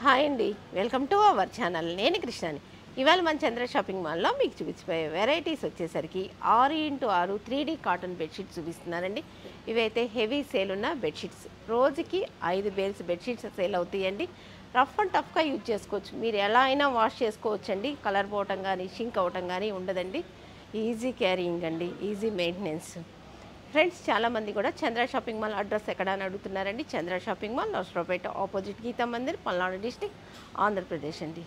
Hi అండి. Welcome to our channel. నేను కృష్ణని. ఇవాళ మన చంద్ర షాపింగ్ మాల్లో మీకు చూపించిపోయే వెరైటీస్ వచ్చేసరికి ఆరు ఇంటూ ఆరు త్రీ డీ కాటన్ బెడ్షీట్స్ చూపిస్తున్నారండి. ఇవైతే హెవీ సేల్ ఉన్న బెడ్షీట్స్. రోజుకి ఐదు బేల్స్ బెడ్షీట్స్ సేల్ అవుతాయండి. రఫ్ అండ్ టఫ్గా యూజ్ చేసుకోవచ్చు. మీరు ఎలా అయినా వాష్ చేసుకోవచ్చు అండి కలర్ పోవటం కానీ షింక్ అవ్వటం కానీ ఉండదండి. ఈజీ క్యారీయింగ్ అండి. Easy maintenance. ఫ్రెండ్స్ చాలామంది కూడా చంద్ర షాపింగ్ మాల్ అడ్రస్ ఎక్కడ అని అడుగుతున్నారండి. Chandra shopping mall Narasaraopet opposite Geeta Mandir Palnadu district Andhra Pradesh అండి.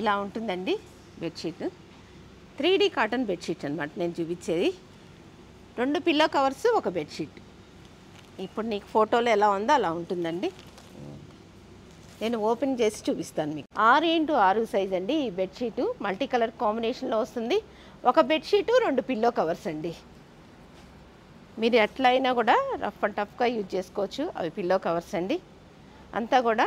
ఇలా ఉంటుందండి bedsheet. Three D cotton bedsheet అనమాట నేను చూపించేది. రెండు పిల్లో కవర్స్ ఒక బెడ్షీట్. ఇప్పుడు నీకు ఫోటోలో ఎలా ఉందో అలా ఉంటుందండి. నేను ఓపెన్ చేసి చూపిస్తాను మీకు. ఆరు ఇంటూ ఆరు సైజ్ అండి ఈ బెడ్షీటు. మల్టీ కలర్ కాంబినేషన్లో వస్తుంది. ఒక బెడ్షీటు రెండు పిల్లో కవర్స్ అండి. మీరు ఎట్లా అయినా కూడా రఫ్ అండ్ టఫ్గా యూజ్ చేసుకోవచ్చు. అవి పిల్లో కవర్స్ అండి. అంతా కూడా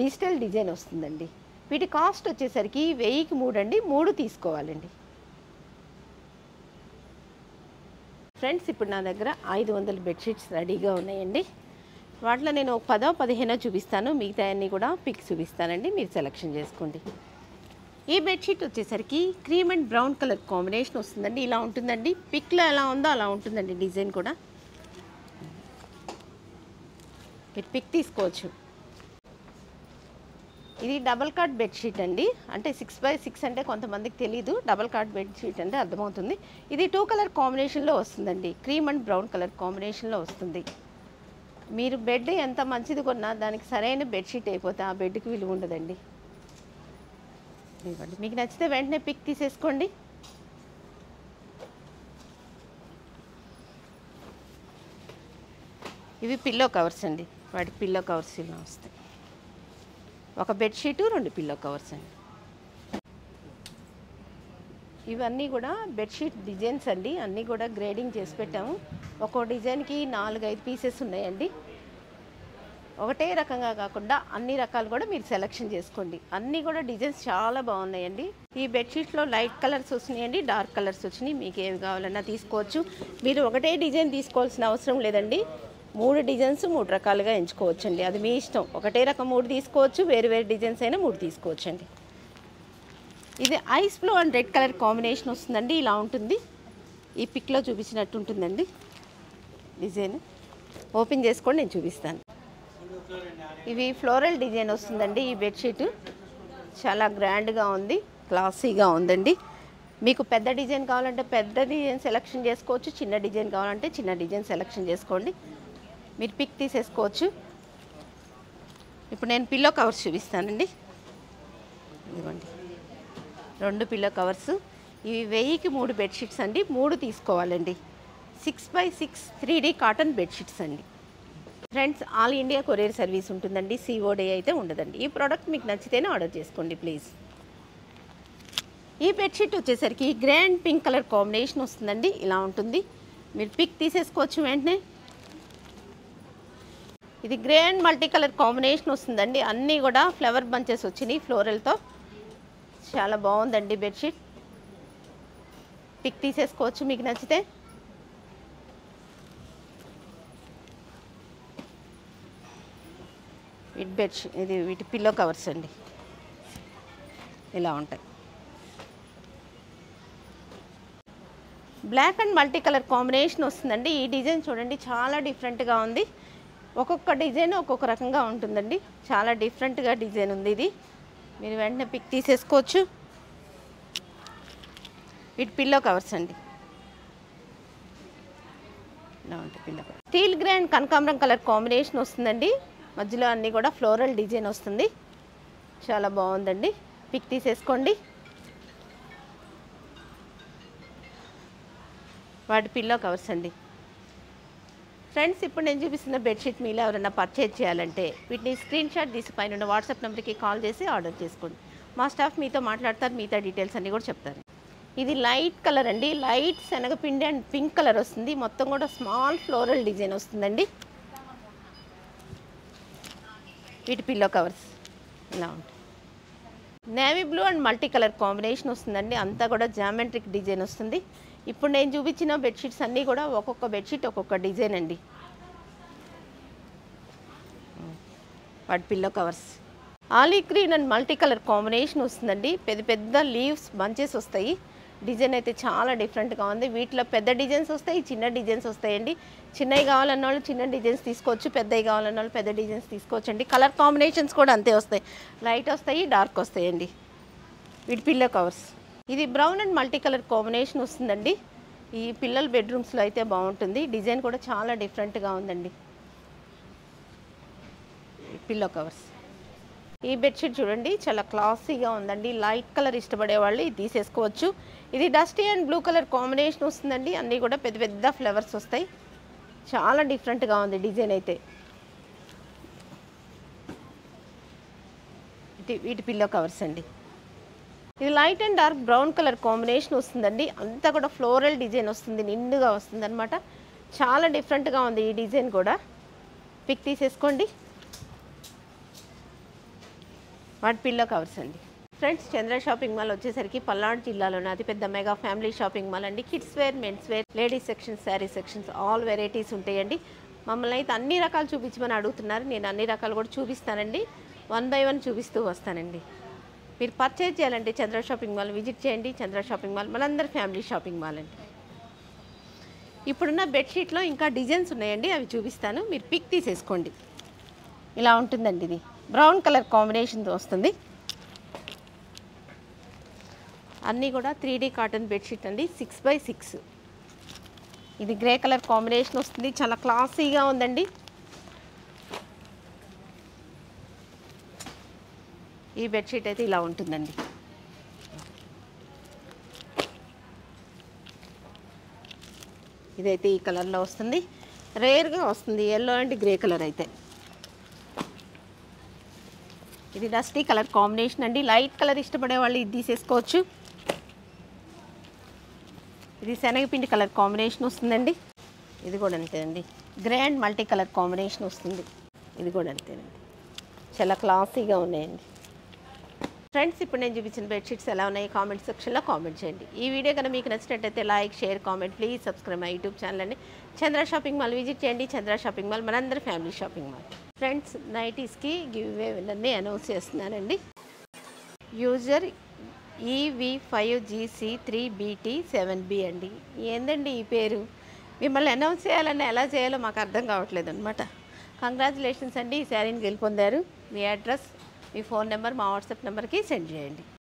డిజిటల్ డిజైన్ వస్తుందండి. వీటి కాస్ట్ వచ్చేసరికి వెయ్యికి మూడు అండి మూడు తీసుకోవాలండి. ఫ్రెండ్స్ ఇప్పుడు నా దగ్గర ఐదు వందల బెడ్షీట్స్ రెడీగా ఉన్నాయండి. వాటిలో నేను ఒక పదో పదిహేనో చూపిస్తాను. మిగతా అన్నీ కూడా పిక్ చూపిస్తానండి. మీరు సెలెక్షన్ చేసుకోండి. ఈ బెడ్షీట్ వచ్చేసరికి cream and brown colour combination వస్తుందండి. ఇలా ఉంటుందండి. పిక్లో ఎలా ఉందో అలా ఉంటుందండి డిజైన్ కూడా. మీరు పిక్ తీసుకోవచ్చు. ఇది డబల్ కార్డ్ బెడ్షీట్ అండి. అంటే సిక్స్ బై సిక్స్ అంటే కొంతమందికి తెలీదు. డబల్ కార్డ్ బెడ్షీట్ అంటే అర్థమవుతుంది. ఇది టూ కలర్ కాంబినేషన్లో వస్తుందండి. క్రీమ్ అండ్ బ్రౌన్ కలర్ కాంబినేషన్లో వస్తుంది. మీరు బెడ్ ఎంత మంచిది కొన్నా దానికి సరైన బెడ్షీట్ అయిపోతే ఆ బెడ్కి విలువ ఉండదండి. ఇవ్వండి. మీకు నచ్చితే వెంటనే పిక్ తీసేసుకోండి. ఇవి పిల్లో కవర్స్ అండి. వాటి పిల్లో కవర్స్ ఇలా వస్తాయి. ఒక బెడ్షీటు రెండు పిల్లో కవర్స్ అండి. ఇవన్నీ కూడా బెడ్షీట్ డిజైన్స్ అండి. అన్నీ కూడా గ్రేడింగ్ చేసి పెట్టాము. ఒక్కో డిజైన్కి నాలుగైదు పీసెస్ ఉన్నాయండి. ఒకటే రకంగా కాకుండా అన్ని రకాలు కూడా మీరు సెలెక్షన్ చేసుకోండి. అన్నీ కూడా డిజైన్స్ చాలా బాగున్నాయండి. ఈ బెడ్షీట్లో లైట్ కలర్స్ వచ్చినాయండి డార్క్ కలర్స్ వచ్చినాయి. మీకు ఏవి కావాలన్నా తీసుకోవచ్చు. మీరు ఒకటే డిజైన్ తీసుకోవాల్సిన అవసరం లేదండి. మూడు డిజైన్స్ మూడు రకాలుగా ఎంచుకోవచ్చండి. అది మీ ఇష్టం. ఒకటే రకం మూడు తీసుకోవచ్చు వేరు వేరు డిజైన్స్ అయినా మూడు తీసుకోవచ్చండి. ఇది ice blue and red colour combination వస్తుందండి. ఇలా ఉంటుంది. ఈ పిక్లో చూపించినట్టు ఉంటుందండి. డిజైన్ ఓపెన్ చేసుకొని నేను చూపిస్తాను. ఇవి ఫ్లోరల్ డిజైన్ వస్తుందండి ఈ బెడ్షీట్. చాలా గ్రాండ్గా ఉంది క్లాసీగా ఉందండి. మీకు పెద్ద డిజైన్ కావాలంటే పెద్ద డిజైన్ సెలెక్షన్ చేసుకోవచ్చు చిన్న డిజైన్ కావాలంటే చిన్న డిజైన్ సెలెక్షన్ చేసుకోండి. మీరు పిక్ తీసేసుకోవచ్చు. ఇప్పుడు నేను పిల్లో కవర్స్ చూపిస్తానండి. ఇదిగోండి. రెండు పిల్లో కవర్స్ ఇవి వెయ్యికి మూడు బెడ్షీట్స్ అండి. మూడు తీసుకోవాలండి. Six by six three D cotton bedsheets అండి. Friends all India courier service ఉంటుందండి. సిఓడే అయితే ఉండదండి. ఈ ప్రోడక్ట్ మీకు నచ్చితేనే ఆర్డర్ చేసుకోండి ప్లీజ్ ఈ బెడ్షీట్ వచ్చేసరికి గ్రాండ్ పింక్ కలర్ కాంబినేషన్ వస్తుందండి. ఇలా ఉంటుంది. మీరు పిక్ తీసేసుకోవచ్చు వెంటనే. ఇది grey and multi colour combination వస్తుందండి. అన్నీ కూడా ఫ్లవర్ బంచెస్ వచ్చినాయి ఫ్లోరల్తో చాలా బాగుందండి బెడ్షీట్ పిక్ తీసేసుకోవచ్చు మీకు నచ్చితే. వీటి బెడ్షీట్ ఇది వీటి పిల్లో కవర్స్ అండి. ఇలా ఉంటాయి. Black and multi colour combination వస్తుందండి. ఈ డిజైన్ చూడండి చాలా డిఫరెంట్గా ఉంది. ఒక్కొక్క డిజైన్ ఒక్కొక్క రకంగా ఉంటుందండి. చాలా డిఫరెంట్గా డిజైన్ ఉంది ఇది. మీరు వెంటనే పిక్ తీసేసుకోవచ్చు. వీటి పిల్లో కవర్స్ అండి. ఇలా ఉంటాయి పిల్లో కవర్ స్టీల్ గ్రాండ్ కనకాంబరం కలర్ కాంబినేషన్ వస్తుందండి. మధ్యలో అన్నీ కూడా ఫ్లోరల్ డిజైన్ వస్తుంది. చాలా బాగుందండి. పిక్ తీసేసుకోండి. వాటి పిల్లో కవర్స్ అండి. ఫ్రెండ్స్ ఇప్పుడు నేను చూపిస్తున్న బెడ్షీట్ మీలో ఎవరైనా పర్చేజ్ చేయాలంటే వీటిని స్క్రీన్ షాట్ తీసి పైన ఉన్న వాట్సాప్ నెంబర్కి కాల్ చేసి ఆర్డర్ చేసుకోండి. మా స్టాఫ్ మీతో మాట్లాడతారు మిగతా డీటెయిల్స్ అన్నీ కూడా చెప్తారు. ఇది లైట్ కలర్ అండి. లైట్ శనగపిండి అండ్ పింక్ కలర్ వస్తుంది. మొత్తం కూడా స్మాల్ ఫ్లోరల్ డిజైన్ వస్తుందండి. వీటి పిల్లో కవర్స్ ఇలా ఉంటాయి. Navy blue and multi colour combination వస్తుందండి. అంతా కూడా జామెట్రిక్ డిజైన్ వస్తుంది. ఇప్పుడు నేను చూపించిన బెడ్షీట్స్ అన్నీ కూడా ఒక్కొక్క బెడ్షీట్ ఒక్కొక్క డిజైన్ అండి. వాటి pillow covers olive green and multi colour combination వస్తుందండి. పెద్ద పెద్ద లీవ్స్ బంచెస్ వస్తాయి. డిజైన్ అయితే చాలా డిఫరెంట్గా ఉంది. వీటిలో పెద్ద డిజైన్స్ వస్తాయి చిన్న డిజైన్స్ వస్తాయండి. చిన్నవి కావాలన్న వాళ్ళు చిన్న డిజైన్స్ తీసుకోవచ్చు పెద్దవి కావాలన్న వాళ్ళు పెద్ద డిజైన్స్ తీసుకోవచ్చు అండి కలర్ కాంబినేషన్స్ కూడా అంతే వస్తాయి. లైట్ వస్తాయి డార్క్ వస్తాయండి. వీటి పిల్లో కవర్స్. ఇది brown and multi colour combination వస్తుందండి. ఈ పిల్లల బెడ్రూమ్స్లో అయితే బాగుంటుంది. డిజైన్ కూడా చాలా డిఫరెంట్గా ఉందండి. Pillow covers. ఈ బెడ్షీట్ చూడండి చాలా క్లాసీగా ఉందండి. లైట్ కలర్ ఇష్టపడే వాళ్ళు ఇది తీసేసుకోవచ్చు. ఇది dusty and blue colour combination వస్తుందండి. అన్నీ కూడా పెద్ద పెద్ద ఫ్లవర్స్ వస్తాయి. చాలా డిఫరెంట్గా ఉంది డిజైన్ అయితే. వీటి పిల్లో కవర్స్ అండి. ఇది light and dark brown colour combination వస్తుందండి. అంతా కూడా ఫ్లోరల్ డిజైన్ వస్తుంది నిండుగా వస్తుంది అనమాట చాలా డిఫరెంట్గా ఉంది ఈ డిజైన్ కూడా. పిక్ తీసేసుకోండి. వాటి పిల్లో కవర్స్ అండి. ఫ్రెండ్స్ చంద్ర షాపింగ్ మాల్ వచ్చేసరికి పల్నాడు జిల్లాలోని అతిపెద్ద మెగా ఫ్యామిలీ షాపింగ్ మాల్ అండి. Kids wear mens wear ladies sections sari sections all varieties ఉంటాయండి. మమ్మల్ని అయితే అన్ని రకాలు చూపించమని అడుగుతున్నారు. నేను అన్ని రకాలు కూడా చూపిస్తానండి. వన్ బై వన్ చూపిస్తూ వస్తానండి. మీరు పర్చేజ్ చేయాలంటే చంద్ర షాపింగ్ మాల్ విజిట్ చేయండి. చంద్ర షాపింగ్ మాల్ మనందరి ఫ్యామిలీ షాపింగ్ మాల్ అండి. ఇప్పుడున్న బెడ్షీట్లో ఇంకా డిజైన్స్ ఉన్నాయండి. అవి చూపిస్తాను. మీరు పిక్ తీసేసుకోండి. ఇలా ఉంటుందండి ఇది. బ్రౌన్ కలర్ కాంబినేషన్తో వస్తుంది. అన్నీ కూడా త్రీ డీ కాటన్ బెడ్షీట్ అండి సిక్స్ బై సిక్స్. ఇది గ్రే కలర్ కాంబినేషన్ వస్తుంది చాలా క్లాసీగా ఉందండి. ఈ బెడ్షీట్ అయితే ఇలా ఉంటుందండి. ఇదైతే ఈ కలర్లో వస్తుంది. రేర్గా వస్తుంది ఎల్లో అండ్ గ్రే కలర్ అయితే. ఇది డస్టీ కలర్ కాంబినేషన్ అండి. లైట్ కలర్ ఇష్టపడే వాళ్ళు ఇది తీసేసుకోవచ్చు. ఇది శనగపిండి కలర్ కాంబినేషన్ వస్తుందండి. ఇది కూడా అంతేనండి. గ్రాండ్ మల్టీ కలర్ కాంబినేషన్ వస్తుంది. ఇది కూడా అంతేనండి. చాలా క్లాసీగా ఉన్నాయండి. ఫ్రెండ్స్ ఇప్పుడు నేను చూపించిన బెడ్షీట్స్ ఎలా ఉన్నాయి కామెంట్ సెక్షన్లో కామెంట్ చేయండి. ఈ వీడియో కనుక మీకు నచ్చినట్టయితే like share comment please subscribe my YouTube channel అండి. చంద్ర షాపింగ్ మాల్ విజిట్ చేయండి. చంద్ర షాపింగ్ మాల్ మనందరి ఫ్యామిలీ షాపింగ్ మాల్ ఫ్రెండ్స్ నైటీస్కి గివ్ అవే విన్నర్ని అనౌన్స్ చేస్తున్నానండి user E V five G C three B T seven B అండి. ఏందండి ఈ పేరు? మిమ్మల్ని అనౌన్స్ చేయాలని ఎలా చేయాలో మాకు అర్థం కావట్లేదు అనమాట కంగ్రాచులేషన్స్ అండి ఈ శారీని గెలుపొందారు. మీ అడ్రస్ మీ ఫోన్ నెంబర్ మా వాట్సాప్ నెంబర్కి సెండ్ చేయండి.